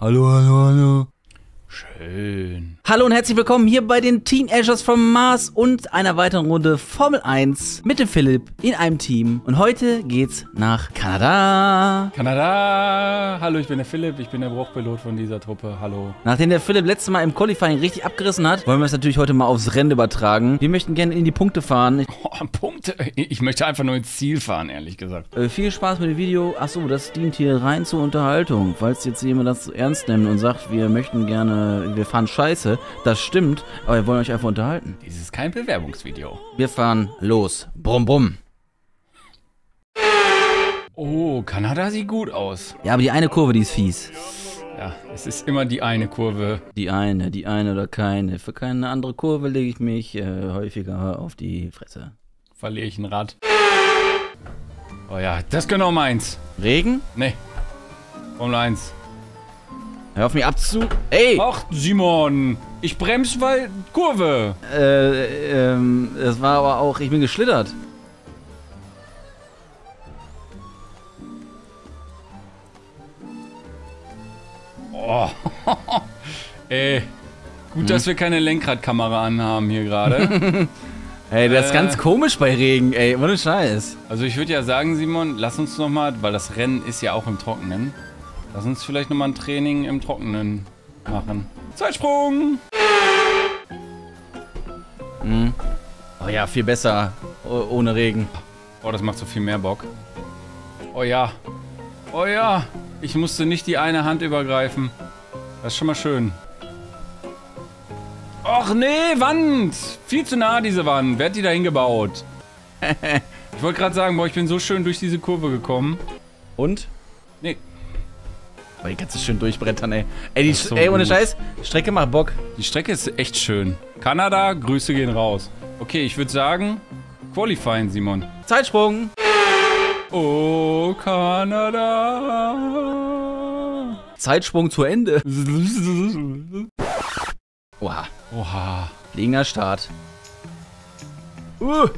Hallo, hallo, hallo. Schön. Hallo und herzlich willkommen hier bei den Teenagers vom Mars und einer weiteren Runde Formel 1 mit dem Philipp in einem Team. Und heute geht's nach Kanada. Kanada. Hallo, ich bin der Philipp. Ich bin der Bruchpilot von dieser Truppe. Hallo. Nachdem der Philipp letztes Mal im Qualifying richtig abgerissen hat, wollen wir es natürlich heute mal aufs Rennen übertragen. Wir möchten gerne in die Punkte fahren. Oh, Punkte. Ich möchte einfach nur ins Ziel fahren, ehrlich gesagt. Äh, viel Spaß mit dem Video. Achso, das dient hier rein zur Unterhaltung. Falls jetzt jemand das ernst nimmt und sagt, wir möchten gerne, wir fahren scheiße, das stimmt, aber wir wollen euch einfach unterhalten. Dies ist kein Bewerbungsvideo. Wir fahren los. Brumm, brumm. Oh, Kanada sieht gut aus. Ja, aber die eine Kurve, die ist fies. Ja, es ist immer die eine Kurve. Die eine, die eine oder keine. Für keine andere Kurve lege ich mich äh, häufiger auf die Fresse. Verliere ich ein Rad. Oh ja, das ist genau meins. Regen? Nee. Formel 1. Hör auf mich abzu... Ey! Ach, Simon. Ich bremse, weil Kurve. Äh, ähm, das war aber auch... Ich bin geschlittert. Oh. Ey. Gut, dass wir keine Lenkradkamera anhaben hier gerade. Ey, das ist Äh. ganz komisch bei Regen, ey. Ohne Scheiß. Also ich würde ja sagen, Simon, lass uns noch mal, weil das Rennen ist ja auch im Trockenen, lass uns vielleicht noch mal ein Training im Trockenen machen. Zeitsprung! Oh ja, viel besser. Oh, ohne Regen. Oh, das macht so viel mehr Bock. Oh ja. Oh ja. Ich musste nicht die eine Hand übergreifen. Das ist schon mal schön. Och nee, Wand! Viel zu nah, diese Wand. Wer hat die da hingebaut? ich wollte gerade sagen, boah, ich bin so schön durch diese Kurve gekommen. Und? Nee, Oh, hier kannst du schön durchbrettern, ey. Ey, die, so ey ohne gut. Scheiß, Strecke macht Bock. Die Strecke ist echt schön. Kanada, Grüße gehen raus. Okay, ich würde sagen, Qualifying, Simon. Zeitsprung. Oh, Kanada. Zeitsprung zu Ende. Oha. Oha. Liegender Start. Uh.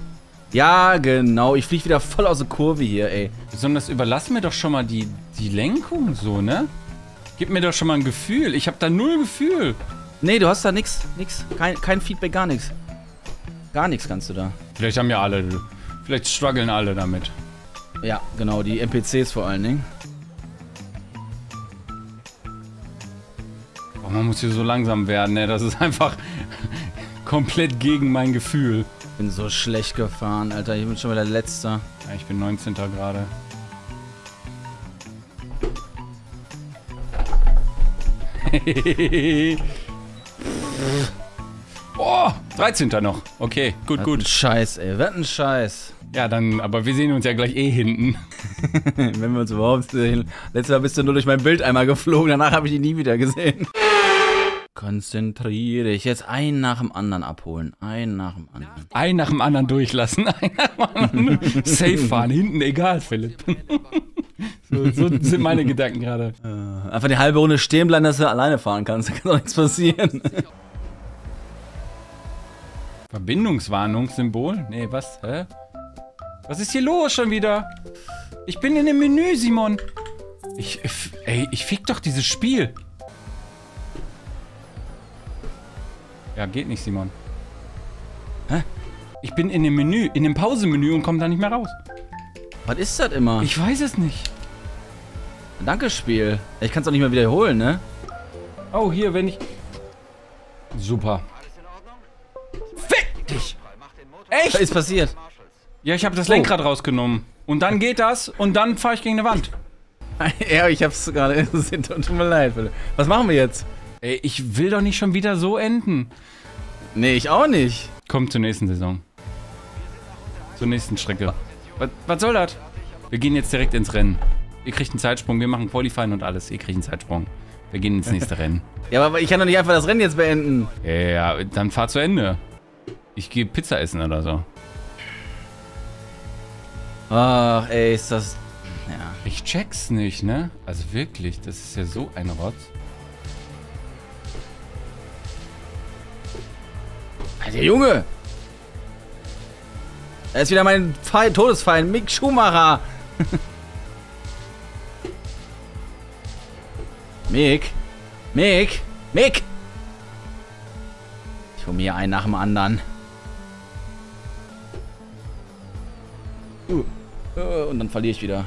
Ja, genau. Ich fliege wieder voll aus der Kurve hier, ey. Besonders überlass mir doch schon mal die, die Lenkung so, ne? Gib mir doch schon mal ein Gefühl. Ich habe da null Gefühl. Nee, du hast da nix. Nix. Kein, kein Feedback, gar nichts. Gar nichts kannst du da. Vielleicht haben ja alle, vielleicht strugglen alle damit. Ja, genau. Die NPCs vor allen Dingen. Oh, man muss hier so langsam werden, ne? Das ist einfach komplett gegen mein Gefühl. Bin so schlecht gefahren, Alter. Ich bin schon wieder letzter. Ja, ich bin 19. gerade. oh, 13. noch. Okay, gut, Was Ein gut. Scheiß, ey. Was ein Scheiß. Ja, dann, aber wir sehen uns ja gleich eh hinten. Wenn wir uns überhaupt sehen. Letztes Mal bist du nur durch mein Bild einmal geflogen. Danach habe ich ihn nie wieder gesehen. Konzentriere dich. Jetzt einen nach dem anderen abholen. Einen nach dem anderen. Ein nach dem anderen durchlassen. Ein nach dem anderen. Safe fahren, hinten, egal, Philipp. so, so sind meine Gedanken gerade. Einfach die halbe Runde stehen bleiben, dass du alleine fahren kannst. Da kann doch nichts passieren. Verbindungswarnungssymbol? Nee, was? Hä? Was ist hier los schon wieder? Ich bin in dem Menü, Simon. Ich, ey, ich fick doch dieses Spiel. Ja, geht nicht, Simon. Hä? Ich bin in dem Menü, in dem Pausemenü und komme da nicht mehr raus. Was ist das immer? Ich weiß es nicht. Danke, Spiel. Ich kann es auch nicht mehr wiederholen, ne? Oh, hier, wenn ich... Super. Fick dich! Was Echt? ist passiert? Ja, ich habe das Lenkrad rausgenommen. Und dann geht das und dann fahre ich gegen eine Wand. ja, ich hab's gerade gesehen. Tut mir leid, Philipp. Was machen wir jetzt? Ey, ich will doch nicht schon wieder so enden. Nee, ich auch nicht. Kommt zur nächsten Saison. Zur nächsten Strecke. Was, was soll das? Wir gehen jetzt direkt ins Rennen. Ihr kriegt einen Zeitsprung, wir machen Qualifying und alles. Ihr kriegt einen Zeitsprung. Wir gehen ins nächste Rennen. Ja, aber ich kann doch nicht einfach das Rennen jetzt beenden. Ja, ja, dann fahr zu Ende. Ich gehe Pizza essen oder so. Ach, ey, ist das... Ja. Ich check's nicht, ne? Also wirklich, das ist ja so ein Rotz. Alter Junge! Er ist wieder mein Feind, Todesfeind, Mick Schumacher. Mick? Mick! Mick! Ich hole mir einen nach dem anderen. Uh, uh, und dann verliere ich wieder.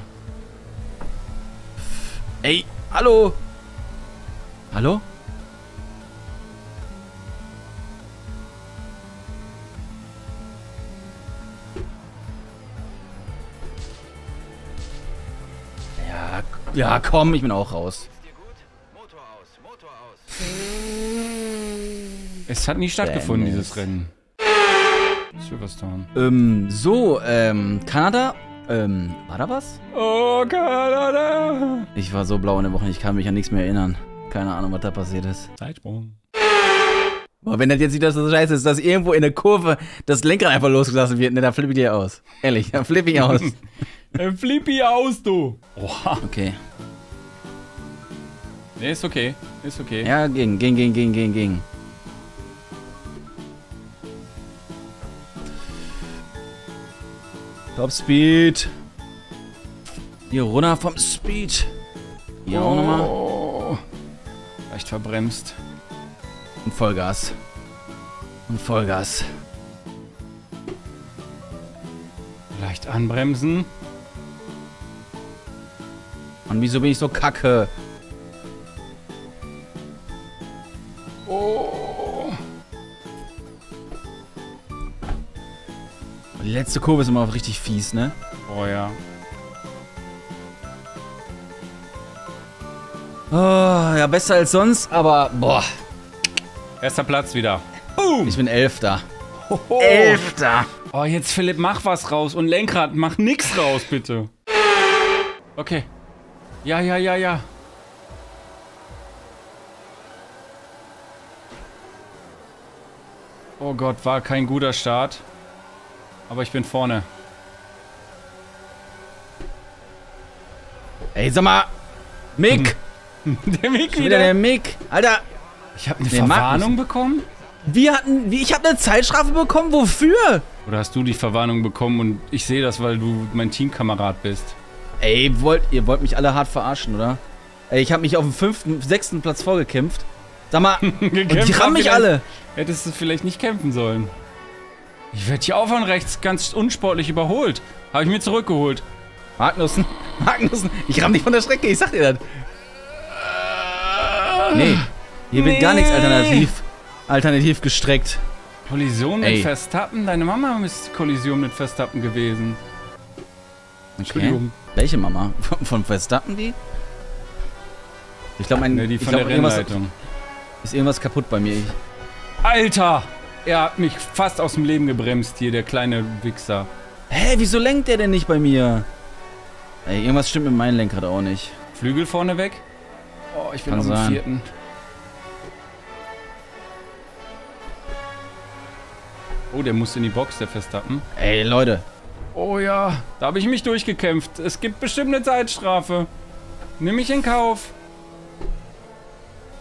Ey, hallo! Hallo? Ja, komm, ich bin auch raus. Es hat nie stattgefunden, Dennis. dieses Rennen. Silverstone. Ähm, so, ähm, Kanada? Ähm, war da was? Oh, Kanada! Ich war so blau in der Woche, ich kann mich an nichts mehr erinnern. Keine Ahnung, was da passiert ist. Zeitsprung. Boah, wenn das jetzt wieder so scheiße ist, dass irgendwo in der Kurve das Lenkrad einfach losgelassen wird, ne, da flippe ich dir aus. Ehrlich, da flippe ich aus. Äh, Flippy aus, du! Oha. Okay. Nee, ist okay. Ist okay. Ja, ging, ging, ging, ging, ging, ging. Top Speed. Hier runter vom Speed. Hier auch nochmal. Oh. Leicht verbremst. Und Vollgas. Und Vollgas. Leicht anbremsen. Und wieso bin ich so kacke? Oh. Die letzte Kurve ist immer richtig fies, ne? Oh ja. Oh, ja, besser als sonst, aber boah. Erster Platz wieder. Ich bin Elfter. Hoho. Elfter! Oh, jetzt Philipp, mach was raus. Und Lenkrad, mach nix raus, bitte. Okay. Ja, ja, ja, ja. Oh Gott, war kein guter Start. Aber ich bin vorne. Ey, sag mal. Mick! Der Mick Wieder der Mick. Alter, Ich habe eine Nee. Verwarnung bekommen? wir hatten. Ich habe eine Zeitstrafe bekommen. Wofür? Oder hast du die Verwarnung bekommen und ich sehe das, weil du mein Teamkamerad bist? Ey, wollt, ihr wollt mich alle hart verarschen, oder? Ey, ich habe mich auf dem fünften, sechsten Platz vorgekämpft. Sag mal, und die rammen mich alle. Hättest du vielleicht nicht kämpfen sollen. Ich werde hier auch von rechts ganz unsportlich überholt. Habe ich mir zurückgeholt. Magnussen, Magnussen, ich ramm dich von der Strecke, ich sag dir das. Nee, hier wird gar nichts Nee. alternativ, alternativ gestreckt. Kollision mit Ey. Verstappen? Deine Mama ist Kollision mit Verstappen gewesen. Okay. Entschuldigung. Welche Mama? Von, Verstappen die? Ich glaube, mein, Ne, die von glaub, der Rennleitung. ist irgendwas kaputt bei mir. Alter! Er hat mich fast aus dem Leben gebremst hier, der kleine Wichser. hä, wieso lenkt der denn nicht bei mir? Ey, irgendwas stimmt mit meinem Lenkrad auch nicht. Flügel vorne weg. Oh, ich bin Kann auf dem sein. vierten. Oh, der muss in die Box, der Verstappen. Ey, Leute. Oh ja, da habe ich mich durchgekämpft. Es gibt bestimmt eine Zeitstrafe. Nimm ich in Kauf.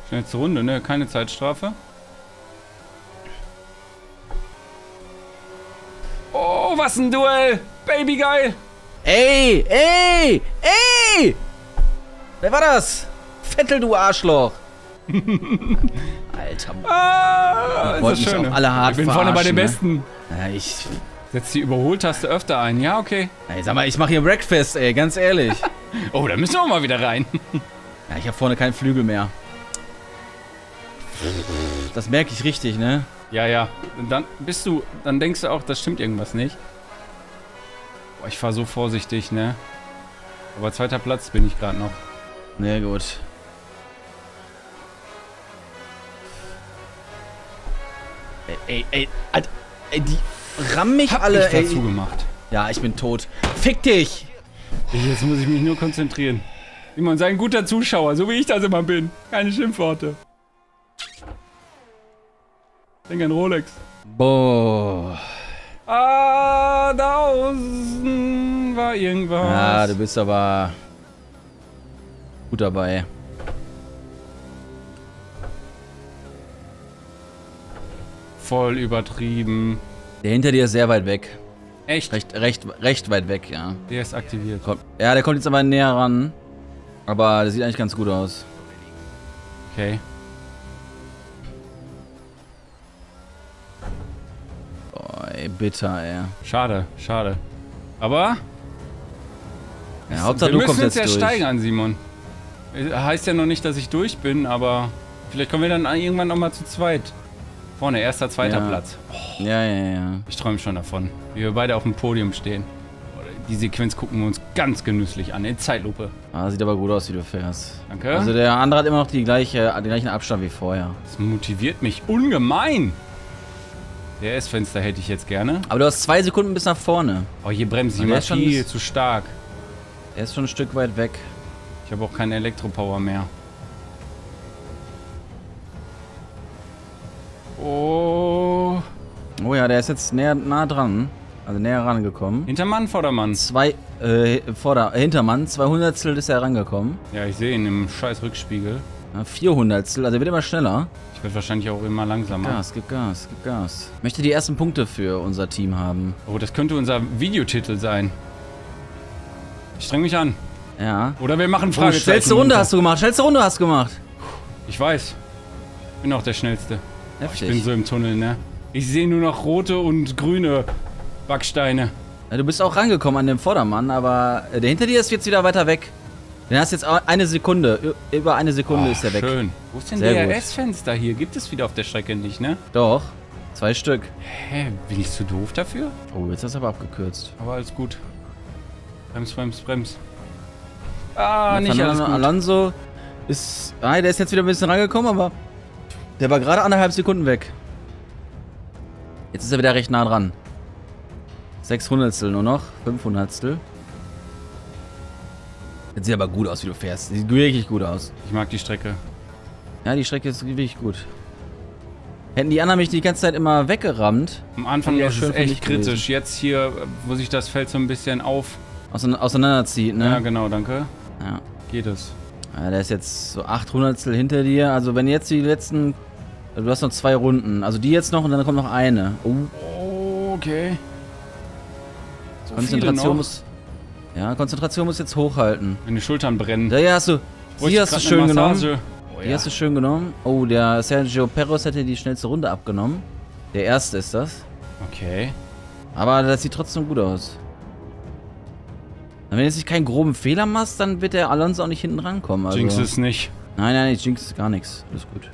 Schnellste Runde, ne? Keine Zeitstrafe. Oh, was ein Duell! Baby geil! Ey, ey, ey! Wer war das? Vettel, du Arschloch. Alter. Ah, wollt ist das mich schön. auch alle hart Ich bin vorne bei den ne? Besten. Ja, ich, Setz die Überholtaste öfter ein. Ja, okay. ey, sag mal, ich mache hier Breakfast, ey, ganz ehrlich. Oh, da müssen wir mal wieder rein. Ja, ich habe vorne keinen Flügel mehr. Das merke ich richtig, ne? Ja, ja. Dann bist du, dann denkst du auch, das stimmt irgendwas nicht. Boah, ich fahr so vorsichtig, ne? Aber zweiter Platz bin ich gerade noch. Na gut. Ey, ey, ey, Alter, ey, die rammen mich Hab alle, ich ey. dazu gemacht. Ja, ich bin tot. Fick dich! Jetzt muss ich mich nur konzentrieren. Simon, sei ein guter Zuschauer, so wie ich das immer bin. Keine Schimpfworte. Denk an Rolex. Boah. Ah, da außen war irgendwas. Ja, du bist aber gut dabei. Voll übertrieben. Der hinter dir ist sehr weit weg. Echt? Recht, recht, recht weit weg, ja. Der ist aktiviert. Komm. Ja, der kommt jetzt aber näher ran. Aber der sieht eigentlich ganz gut aus. Okay. Oh, ey, bitter, ey. Schade, schade. Aber... Ja, es, Hauptsache, wir du müssen jetzt ja durch. steigern, Simon. Äh, heißt ja noch nicht, dass ich durch bin, aber... Vielleicht kommen wir dann irgendwann nochmal zu zweit. Vorne, erster, zweiter Ja. Platz. Ja, ja, ja. Ich träume schon davon, wie wir beide auf dem Podium stehen. Die Sequenz gucken wir uns ganz genüsslich an, in Zeitlupe. Ah, sieht aber gut aus, wie du fährst. Danke. Also der andere hat immer noch die gleiche, den gleichen Abstand wie vorher. das motiviert mich ungemein. Der S-Fenster hätte ich jetzt gerne. Aber du hast zwei Sekunden bis nach vorne. Oh, hier bremse ich immer viel zu stark. Er ist schon ein Stück weit weg. Ich habe auch keine Elektropower mehr. Oh. Oh ja, der ist jetzt näher, nah dran. Also näher rangekommen. Hintermann, Vordermann. Zwei, äh, Vorder-, Hintermann, zwei Hundertstel ist er rangekommen. Ja, ich sehe ihn im scheiß Rückspiegel. Ja, vier Hundertstel, also er wird immer schneller. Ich werde wahrscheinlich auch immer langsamer. Gas, gib Gas, gib Gas. Möchte die ersten Punkte für unser Team haben. Oh, das könnte unser Videotitel sein. Ich streng mich an. Ja. Oder wir machen Oh, Fragezeichen. schnellste Runde runter. hast du gemacht, schnellste Runde hast du gemacht. Ich weiß. Bin auch der Schnellste. Ich Heftig. bin so im Tunnel, ne? Ich sehe nur noch rote und grüne Backsteine. Ja, du bist auch rangekommen an den Vordermann, aber der hinter dir ist jetzt wieder weiter weg. Den hast jetzt eine Sekunde. Über eine Sekunde Oh, ist er weg. Schön. Wo ist denn Sehr gut. DRS-Fenster hier? Gibt es wieder auf der Strecke nicht, ne? Doch. Zwei Stück. Hä, bin ich zu doof dafür? Oh, jetzt hast du aber abgekürzt. Aber alles gut. Brems, brems, brems. Ah, Ja, nicht alles Fernando gut. Alonso ist. Ah, der ist jetzt wieder ein bisschen rangekommen, aber der war gerade anderthalb Sekunden weg. Jetzt ist er wieder recht nah dran. Sechs Hundertstel nur noch. Fünf Hundertstel. Jetzt sieht aber gut aus, wie du fährst. Sieht wirklich gut aus. Ich mag die Strecke. Ja, die Strecke ist wirklich gut. Hätten die anderen mich die ganze Zeit immer weggerammt, Am Anfang Ja, ist es echt kritisch. gewesen. Jetzt hier, wo sich das Feld so ein bisschen auf... ausein- auseinanderzieht, Ja, ne? genau, danke. Ja. Geht es. ja. Der ist jetzt so acht Hundertstel hinter dir. Also wenn jetzt die letzten. Du hast noch zwei Runden. Also die jetzt noch und dann kommt noch eine. Oh, Okay. So Konzentration muss. Ja, Konzentration muss jetzt hochhalten. Meine Schultern brennen. Da hier hast du. Bräuchte Die hast du schön genommen. Oh, Die ja. hast du schön genommen. Oh, der Sergio Perros hätte die schnellste Runde abgenommen. Der erste ist das. Okay. Aber das sieht trotzdem gut aus. Wenn du jetzt nicht keinen groben Fehler machst, dann wird der Alonso auch nicht hinten rankommen. Also. Jinx es nicht. Nein, nein, ich jinx gar nichts. Alles gut.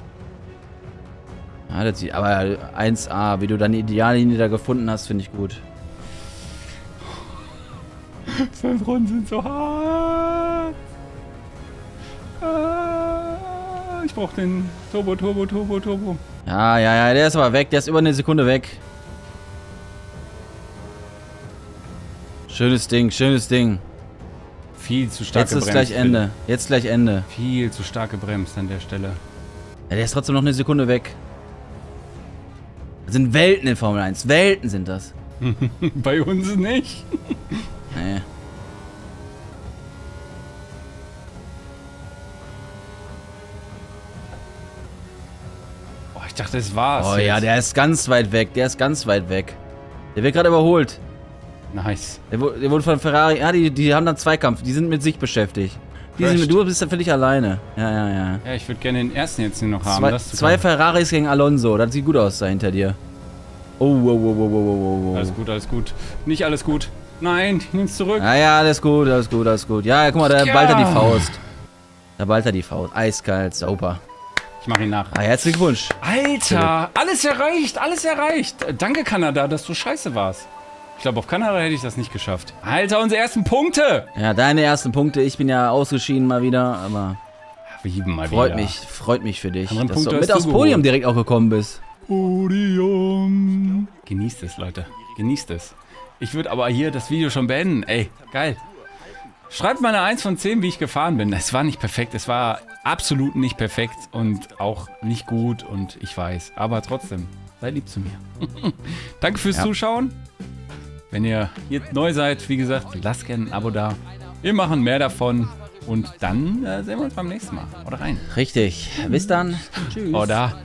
Ja, das sieht, aber 1A, wie du deine Ideallinie da gefunden hast, finde ich gut. Fünf Runden sind so hart. Ah, ich brauche den Turbo, Turbo, Turbo, Turbo. Ja, ja, ja, der ist aber weg. Der ist über eine Sekunde weg. Schönes Ding, schönes Ding. Viel zu stark Jetzt ist gleich Ende. Jetzt gleich Ende. Viel zu stark gebremst an der Stelle. Ja, der ist trotzdem noch eine Sekunde weg. Das sind Welten in Formel 1. Welten sind das. Bei uns nicht. Nee. Oh, ich dachte, das war's. Oh jetzt. ja, der ist ganz weit weg. Der ist ganz weit weg. Der wird gerade überholt. Nice. Der, der wurde von Ferrari. Ja, die, die haben dann Zweikampf. Die sind mit sich beschäftigt. Die sind, Crashed. du bist für dich alleine. Ja, ja, ja. Ja, ich würde gerne den ersten jetzt noch haben. Zwei, zwei. Ferraris gegen Alonso. Das sieht gut aus da hinter dir. Oh, wow, wow, wow, wow, wow, wow. Alles gut, alles gut. Nicht alles gut. Nein, nimm's zurück. Ja, ja, alles gut, alles gut, alles gut. Ja, guck mal, da Ja. ballt er die Faust. Da ballt er die Faust. Eiskalt, sauber. Ich mach ihn nach. Ah, herzlichen Glückwunsch. Alter, alles erreicht, alles erreicht. Danke, Kanada, dass du scheiße warst. Ich glaube, auf Kanada hätte ich das nicht geschafft. Alter, unsere ersten Punkte. Ja, deine ersten Punkte. Ich bin ja ausgeschieden mal wieder, aber Wir mal freut wieder. mich, freut mich für dich, Anderen dass du Punkte mit hast aufs du Podium geholt. direkt auch gekommen bist. Podium. Genießt es, Leute. Genießt es. Ich würde aber hier das Video schon beenden. Ey, geil. Schreibt mal eine 1 von 10, wie ich gefahren bin. Es war nicht perfekt. Es war absolut nicht perfekt und auch nicht gut und ich weiß. Aber trotzdem, sei lieb zu mir. Danke fürs Ja. Zuschauen. Wenn ihr hier neu seid, wie gesagt, lasst gerne ein Abo da. Wir machen mehr davon. Und dann äh, sehen wir uns beim nächsten Mal. Oder rein. Richtig. Bis dann. Tschüss. Oder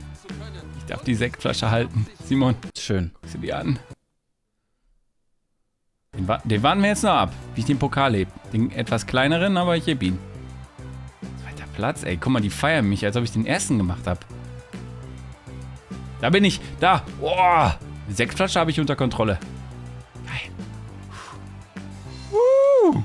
ich darf die Sektflasche halten. Simon. Schön. Guck sie dir an. Den, den warten wir jetzt noch ab, wie ich den Pokal heb. Den etwas kleineren, aber ich heb ihn. Zweiter Platz, ey. Guck mal, die feiern mich, als ob ich den ersten gemacht habe. Da bin ich. Da. Boah. Sektflasche habe ich unter Kontrolle. Woo!